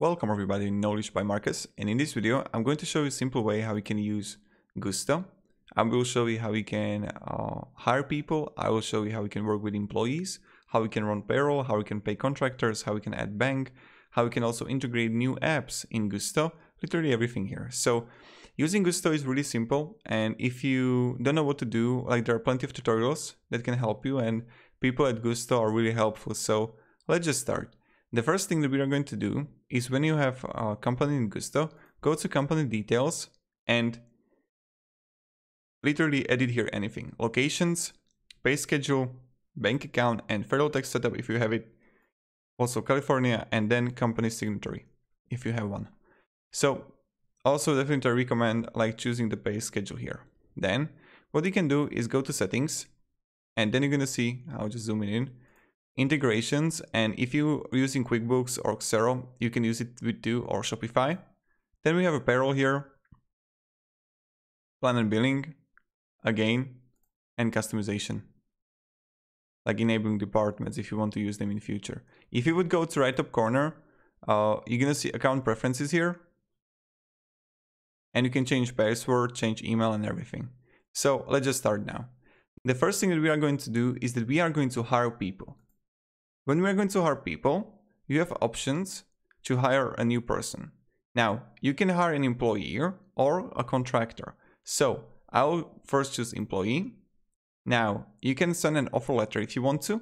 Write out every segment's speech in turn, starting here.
Welcome everybody Knowledge by Marcus and in this video I'm going to show you a simple way how you can use Gusto. I will show you how you can uh, hire people, I will show you how you can work with employees, how we can run payroll, how we can pay contractors, how we can add bank, how we can also integrate new apps in Gusto, literally everything here. So using Gusto is really simple and if you don't know what to do, like there are plenty of tutorials that can help you and people at Gusto are really helpful. So let's just start. The first thing that we are going to do is when you have a company in Gusto, go to company details and literally edit here anything. Locations, pay schedule, bank account, and federal tax setup if you have it. Also California, and then company signatory if you have one. So also definitely recommend like choosing the pay schedule here. Then what you can do is go to settings and then you're gonna see, I'll just zoom in, integrations. And if you're using QuickBooks or Xero, you can use it with Do or Shopify. Then we have a payroll here, plan and billing, again, and customization. Like enabling departments if you want to use them in future. If you would go to right top corner, uh, you're gonna see account preferences here. And you can change password, change email and everything. So let's just start now. The first thing that we are going to do is that we are going to hire people. When we are going to hire people, you have options to hire a new person. Now, you can hire an employee or a contractor. So I'll first choose employee. Now, you can send an offer letter if you want to.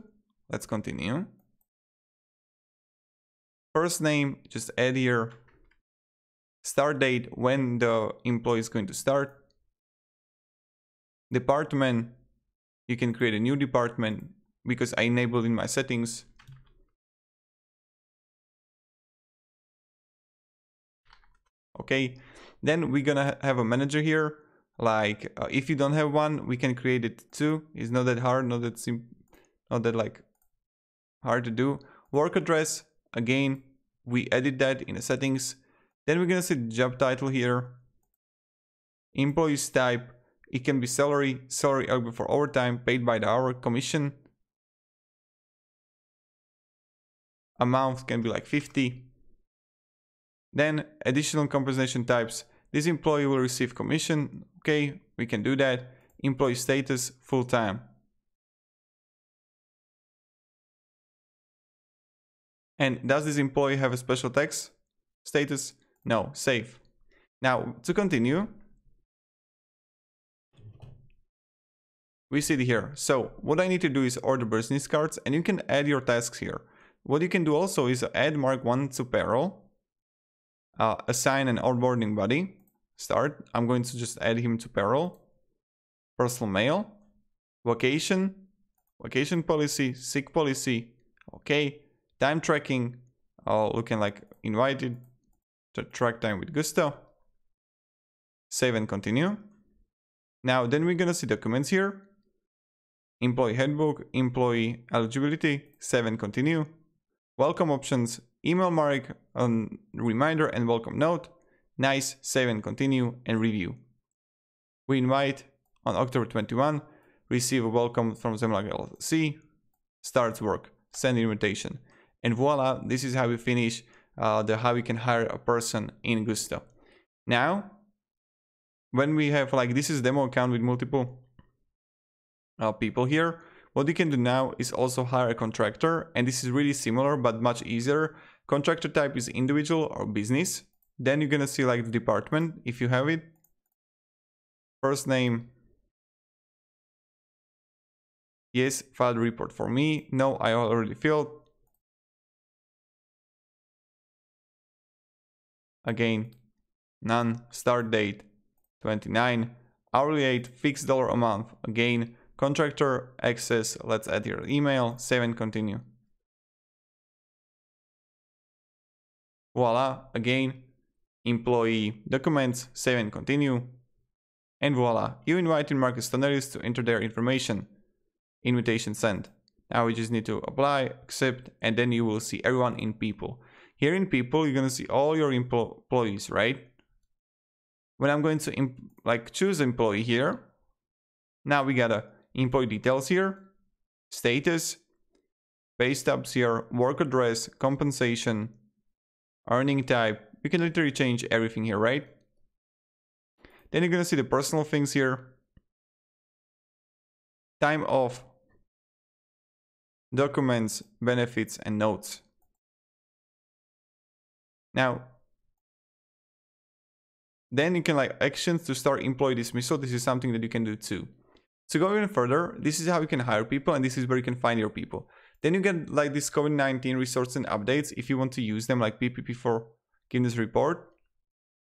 Let's continue. First name, just add here. Start date, when the employee is going to start. Department, you can create a new department because I enabled in my settings. Okay, then we're gonna have a manager here. Like uh, if you don't have one, we can create it too. It's not that hard, not that sim not that like hard to do. Work address, again, we edit that in the settings. Then we're gonna see job title here. Employees type, it can be salary, salary for overtime, paid by the hour, commission. Amount can be like 50. Then additional compensation types. This employee will receive commission. Okay, we can do that. Employee status, full-time. And does this employee have a special tax status? No, save. Now, to continue, we see it here. So what I need to do is order business cards and you can add your tasks here. What you can do also is add mark one to payroll, uh, assign an onboarding buddy, start. I'm going to just add him to payroll, personal mail, vacation, vacation policy, sick policy, okay, time tracking, all looking like invited. To track time with Gusto. Save and continue. Now then we're gonna see documents here. Employee handbook, employee eligibility, 7 continue, welcome options, email mark, on reminder and welcome note, nice, save and continue, and review. We invite on October 21, receive a welcome from Zemlag LLC, starts work, send invitation. And voila, this is how we finish uh, the how we can hire a person in Gusto. Now, when we have like, this is demo account with multiple uh, people here. What you can do now is also hire a contractor and this is really similar but much easier. Contractor type is individual or business. Then you're gonna see like the department if you have it. First name. Yes, file report for me. No, I already filled. Again, none. Start date 29. Hourly rate, fixed dollar a month. Again, Contractor access, let's add your email, save and continue. Voila, again, employee documents, save and continue. And voila, you invited Marcus Stoneris to enter their information. Invitation sent. Now we just need to apply, accept, and then you will see everyone in people. Here in people, you're gonna see all your employees, right? When I'm going to like choose employee here, now we gotta employee details here, status, pay stubs here, work address, compensation, earning type. You can literally change everything here, right? Then you're gonna see the personal things here. Time off, documents, benefits, and notes. Now, then you can like actions to start employee dismissal. This is something that you can do too. So go even further, this is how you can hire people and this is where you can find your people. Then you get like this COVID-19 resources and updates if you want to use them like PPP for this report.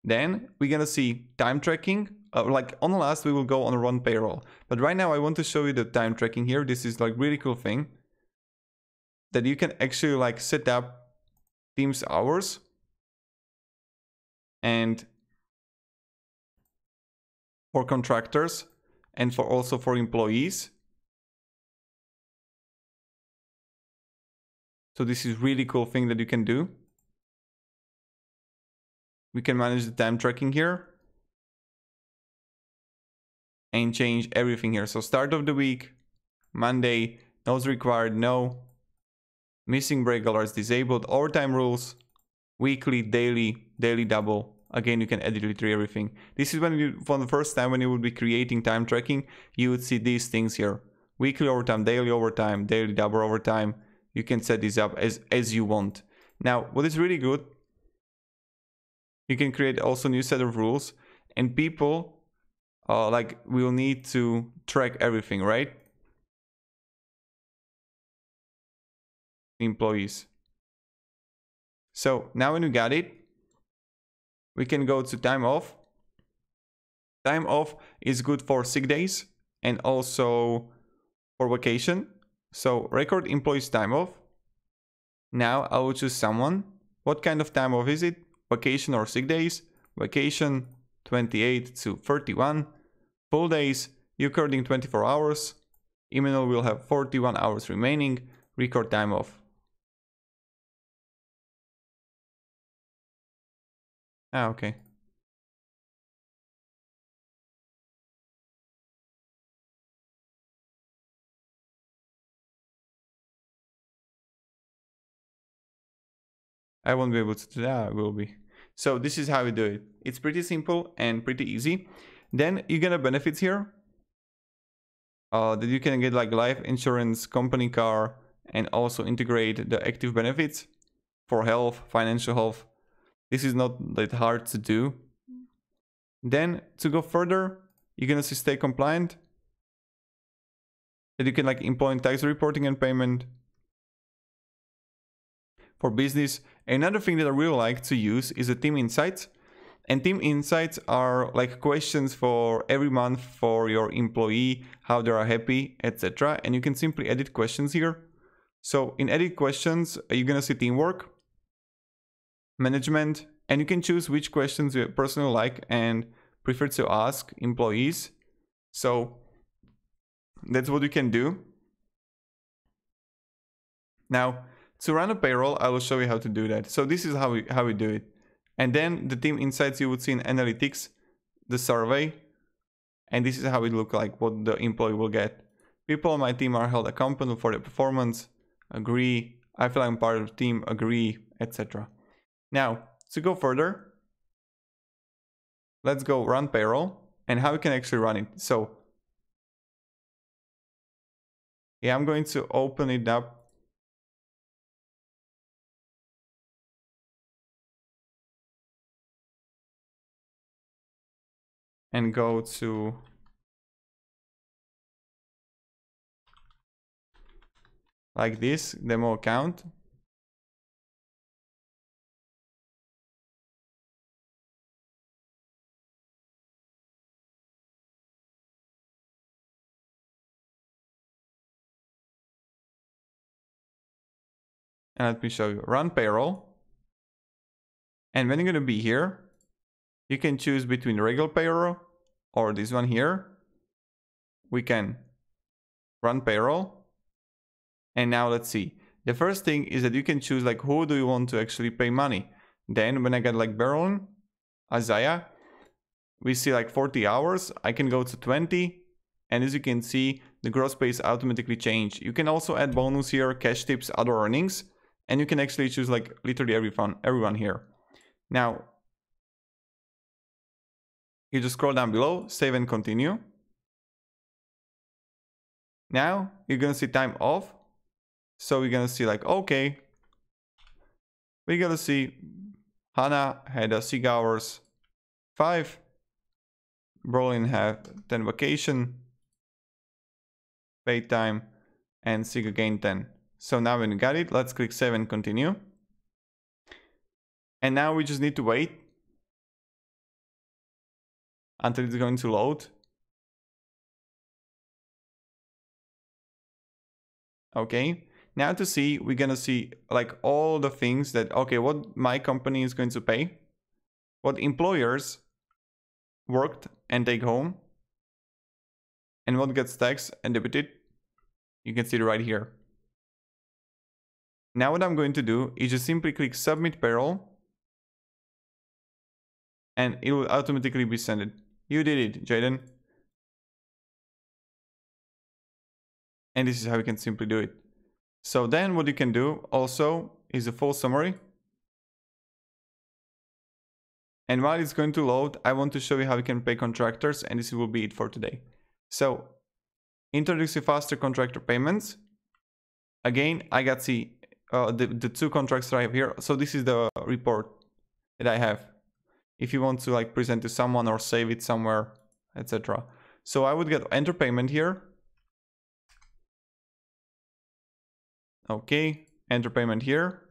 Then we're gonna see time tracking. Uh, like on the last, we will go on run payroll. But right now I want to show you the time tracking here. This is like really cool thing that you can actually like set up Teams hours and for contractors and for also for employees. So this is really cool thing that you can do. We can manage the time tracking here and change everything here. So start of the week, Monday, notes required, no. Missing break alerts disabled, overtime rules, weekly, daily, daily double, again you can edit literally everything. This is when you for the first time when you would be creating time tracking you would see these things here. Weekly overtime daily overtime daily double overtime. You can set these up as as you want. Now what is really good you can create also new set of rules and people uh, like will need to track everything right? Employees. So now when you got it we can go to time off. Time off is good for sick days and also for vacation. So record employees time off. Now I will choose someone. What kind of time off is it? Vacation or sick days? Vacation 28 to 31. Full days, recording 24 hours. Emmanuel will have 41 hours remaining. Record time off. Ah, okay. I won't be able to do that, I will be. So this is how we do it. It's pretty simple and pretty easy. Then you get a benefits here. Uh, that you can get like life insurance, company car, and also integrate the active benefits for health, financial health, this is not that hard to do. Then to go further, you're gonna see stay compliant. That you can like employ tax reporting and payment for business. Another thing that I really like to use is a team insights. And team insights are like questions for every month for your employee, how they are happy, etc. And you can simply edit questions here. So in edit questions, you're gonna see teamwork management, and you can choose which questions you personally like and prefer to ask employees. So that's what you can do. Now, to run a payroll, I will show you how to do that. So this is how we, how we do it. And then the team insights you would see in analytics, the survey, and this is how it look like, what the employee will get. People on my team are held accountable for their performance, agree, I feel I'm part of the team, agree, etc. Now, to go further, let's go run payroll and how we can actually run it. So, yeah, I'm going to open it up. And go to like this demo account And let me show you. Run payroll. And when you're going to be here, you can choose between regular payroll or this one here. We can run payroll. And now let's see. The first thing is that you can choose like who do you want to actually pay money. Then when I get like Berlin, Isaiah, we see like 40 hours. I can go to 20. And as you can see, the gross pay is automatically changed. You can also add bonus here, cash tips, other earnings and you can actually choose like literally everyone everyone here Now, you just scroll down below, save and continue. Now you're gonna see time off. So we're gonna see like, okay, we're gonna see Hannah had a SIG hours five, Brolin had 10 vacation, paid time, and SIG again 10. So now you got it, let's click save and continue. And now we just need to wait until it's going to load. Okay, now to see, we're gonna see like all the things that, okay, what my company is going to pay, what employers worked and take home, and what gets taxed and debited. You can see it right here. Now what I'm going to do is just simply click submit payroll and it will automatically be sent. You did it, Jaden. And this is how you can simply do it. So then what you can do also is a full summary. And while it's going to load, I want to show you how you can pay contractors and this will be it for today. So introducing faster contractor payments. Again, I got the, uh, the, the two contracts have here. So this is the report that I have. If you want to like present to someone or save it somewhere, etc. So I would get enter payment here. Okay, enter payment here.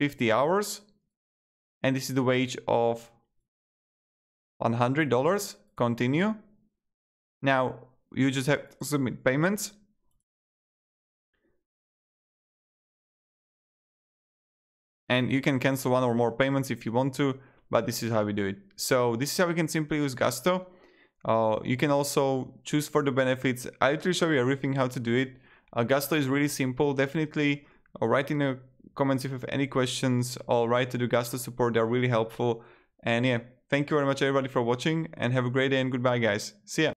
50 hours. And this is the wage of $100. Continue. Now you just have to submit payments. And you can cancel one or more payments if you want to, but this is how we do it. So this is how we can simply use Gusto. Uh, you can also choose for the benefits. I literally show you everything how to do it. Uh, Gusto is really simple. Definitely uh, write in the comments if you have any questions or write to the Gusto support. They're really helpful. And yeah, thank you very much everybody for watching and have a great day and goodbye guys. See ya.